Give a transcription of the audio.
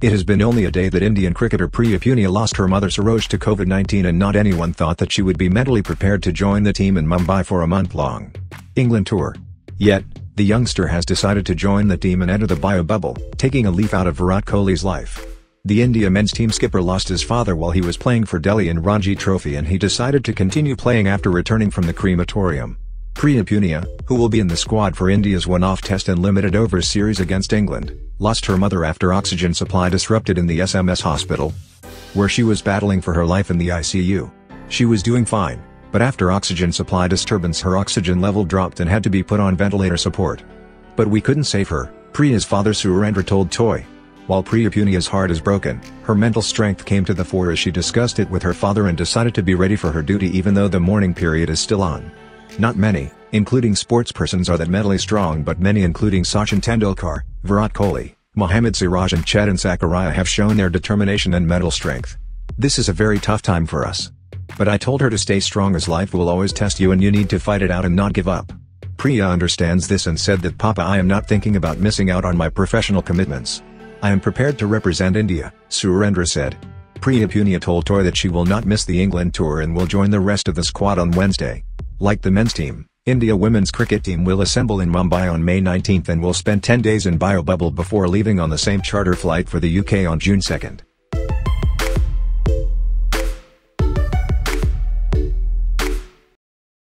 It has been only a day that Indian cricketer Priya Punia lost her mother Saroj to COVID-19 and not anyone thought that she would be mentally prepared to join the team in Mumbai for a month-long England tour. Yet, the youngster has decided to join the team and enter the bio bubble, taking a leaf out of Virat Kohli's life. The India men's team skipper lost his father while he was playing for Delhi in Ranji Trophy and he decided to continue playing after returning from the crematorium. Priya Punia, who will be in the squad for India's one-off test and limited overs series against England, lost her mother after oxygen supply disrupted in the SMS hospital, where she was battling for her life in the ICU. She was doing fine, but after oxygen supply disturbance her oxygen level dropped and had to be put on ventilator support. But we couldn't save her, Priya's father Surendra told TOI. While Priya Punia's heart is broken, her mental strength came to the fore as she discussed it with her father and decided to be ready for her duty even though the mourning period is still on. Not many, including sportspersons are that mentally strong but many including Sachin Tendulkar, Virat Kohli, Mohammad Siraj and Chetan Sakariya have shown their determination and mental strength. This is a very tough time for us. But I told her to stay strong as life will always test you and you need to fight it out and not give up. Priya understands this and said that Papa I am not thinking about missing out on my professional commitments. I am prepared to represent India, Surendra said. Priya Punia told TOI that she will not miss the England tour and will join the rest of the squad on Wednesday. Like the men's team, India women's cricket team will assemble in Mumbai on May 19 and will spend 10 days in Bio Bubble before leaving on the same charter flight for the UK on June 2.